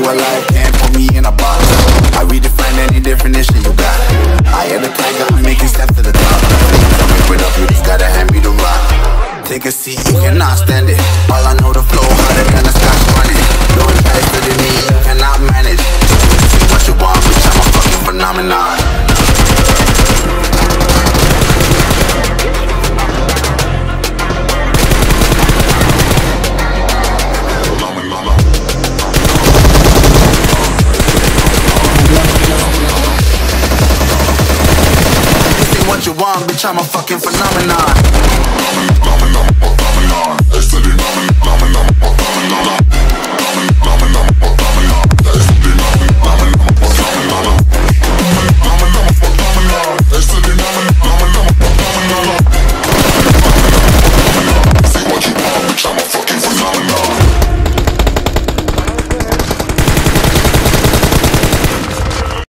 to a and put me in a box. I redefine any definition you got. I am the tiger, I'm making steps to the top. Come so with up, you just gotta hand me the rock. Take a seat, you cannot stand it. All I know the flow, how the kind scotch running. Don't try to the cannot manage. What you want, bitch, I'm a fucking phenomenon. I'm a fucking phenomenon.